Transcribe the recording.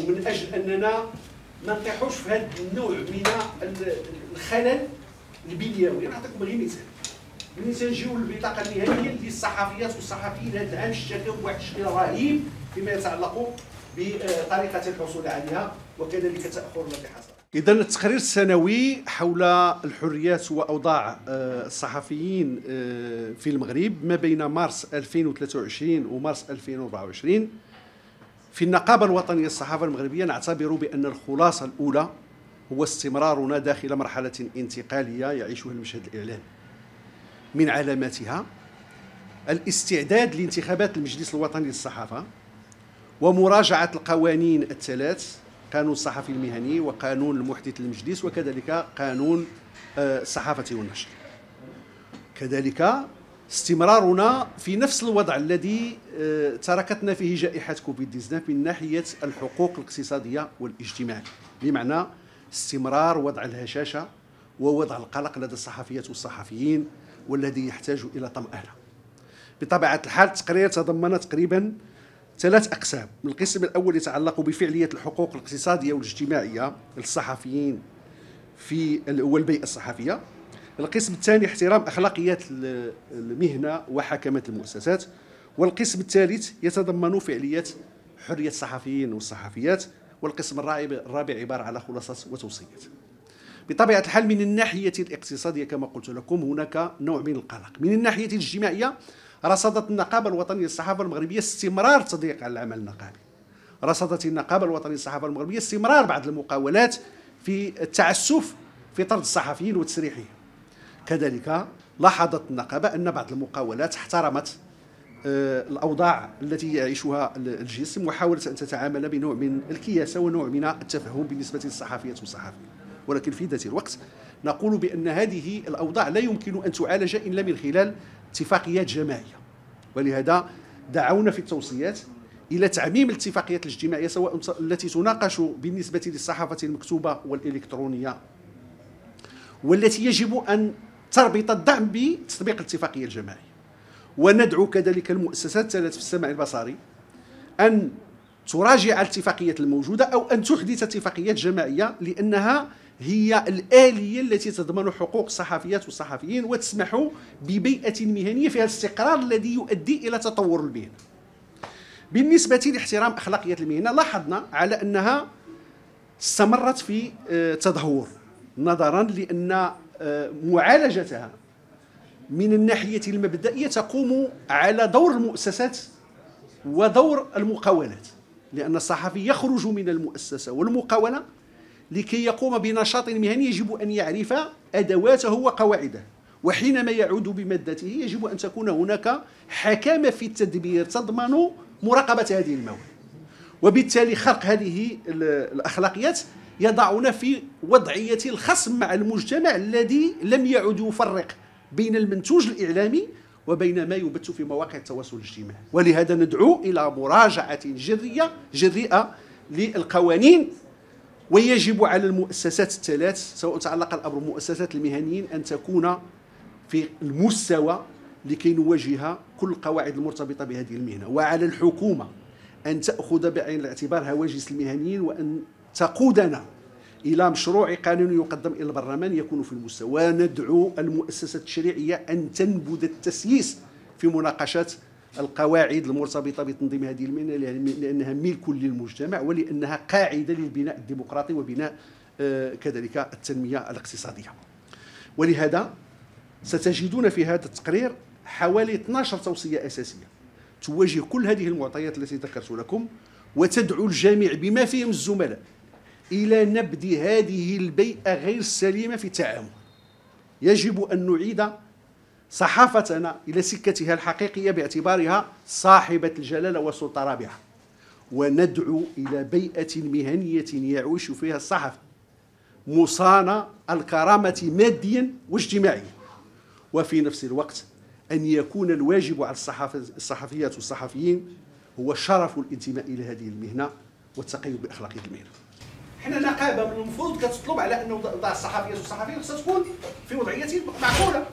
ومن أجل أننا ما نطيحوش في هذا النوع من الخلل البنيوي. نعطيكم غير مثال. ملي تنجيو للبطاقة المهنيه للصحفيات والصحفيين هذا العام اشتكوا بواحد الشكل رهيب فيما يتعلق بطريقة الحصول عليها وكذلك تأخر الحصاد اذا التقرير السنوي حول الحريات وأوضاع آه، الصحفيين آه، في المغرب ما بين مارس 2023 ومارس 2024 في النقابة الوطنية للصحافه المغربية نعتبر بأن الخلاصة الأولى هو استمرارنا داخل مرحلة انتقالية يعيشها المشهد الإعلامي. من علاماتها الاستعداد لانتخابات المجلس الوطني للصحافة ومراجعة القوانين الثلاث قانون الصحفي المهني وقانون المحدث للمجلس وكذلك قانون آه، الصحافة والنشر كذلك استمرارنا في نفس الوضع الذي آه، تركتنا فيه جائحة كوفيد 19 من ناحية الحقوق الاقتصادية والاجتماعية. بمعنى استمرار وضع الهشاشة ووضع القلق لدى الصحفيات والصحفيين والذي يحتاج إلى طمأنة بطبيعة الحال التقرير تضمن تقريبا ثلاث أقسام. القسم الأول يتعلق بفعلية الحقوق الاقتصادية والاجتماعية للصحفيين في والبيئة الصحفية. القسم الثاني احترام أخلاقيات المهنة وحكمة المؤسسات والقسم الثالث يتضمن فعلية حرية الصحفيين والصحفيات والقسم الرابع عبارة على خلاصات وتوصيات. بطبيعة الحال من الناحية الاقتصادية كما قلت لكم هناك نوع من القلق. من الناحية الاجتماعية رصدت النقابة الوطنية للصحافة المغربية استمرار التضييق على العمل النقابي. رصدت النقابة الوطنية للصحافة المغربية استمرار بعض المقاولات في التعسف في طرد الصحفيين وتسريحهم كذلك لاحظت النقابة أن بعض المقاولات احترمت آه، الأوضاع التي يعيشها الجسم وحاولت أن تتعامل بنوع من الكياسة ونوع من التفهم بالنسبة للصحفيات والصحفيين ولكن في ذات الوقت نقول بأن هذه الأوضاع لا يمكن أن تعالج إلا من خلال اتفاقيات جماعية. ولهذا دعونا في التوصيات إلى تعميم الاتفاقيات الاجتماعية سواء التي تناقش بالنسبة للصحافة المكتوبة والإلكترونية والتي يجب أن تربط الدعم بتطبيق الاتفاقية الجماعية. وندعو كذلك المؤسسات الثلاث في السمع البصري أن تراجع الاتفاقيات الموجودة أو أن تحدث اتفاقيات جماعية لأنها هي الآلية التي تضمن حقوق الصحفيات والصحفيين وتسمح ببيئة مهنية فيها الاستقرار الذي يؤدي إلى تطور المهنة. بالنسبة لاحترام أخلاقيات المهنة لاحظنا على أنها استمرت في آه، تدهور نظرا آه، معالجتها من الناحية المبدئية تقوم على دور المؤسسات ودور المقاولات لأن الصحفي يخرج من المؤسسة والمقاولة لكي يقوم بنشاط مهني يجب أن يعرف أدواته وقواعده. وحينما يعود بمادته يجب أن تكون هناك حكامة في التدبير تضمن مراقبة هذه المواد. وبالتالي خلق هذه الأخلاقيات يضعنا في وضعية الخصم مع المجتمع الذي لم يعد يفرق بين المنتوج الإعلامي وبين ما يبث في مواقع التواصل الاجتماعي. ولهذا ندعو إلى مراجعة جرية جريئة للقوانين ويجب على المؤسسات الثلاث سواء تعلق الأمر بالمؤسسات المهنيين أن تكون في المستوى لكي نواجه كل القواعد المرتبطة بهذه المهنة. وعلى الحكومة أن تأخذ بعين الاعتبار هواجس المهنيين وأن تقودنا إلى مشروع قانون يقدم إلى البرلمان يكون في المستوى. وندعو المؤسسات التشريعية أن تنبذ التسييس في مناقشات القواعد المرتبطة بتنظيم هذه المهنة لأنها ملك للمجتمع ولأنها قاعدة للبناء الديمقراطي وبناء آه، كذلك التنمية الاقتصادية. ولهذا ستجدون في هذا التقرير حوالي 12 توصية أساسية تواجه كل هذه المعطيات التي ذكرت لكم وتدعو الجميع بما فيهم الزملاء. إلى نبذ هذه البيئة غير السليمة في التعامل. يجب أن نعيد صحافتنا إلى سكتها الحقيقية باعتبارها صاحبة الجلالة والسلطة الرابعة وندعو إلى بيئة مهنية يعيش فيها الصحفي مصانة الكرامة ماديا واجتماعيا. وفي نفس الوقت أن يكون الواجب على الصحفيات والصحفيين هو شرف الانتماء إلى هذه المهنة والتقيد بأخلاقية المهنة حنا نقابة من المفروض كتطلب على أنه الصحفيات والصحفيين خصها تكون في وضعية معقولة.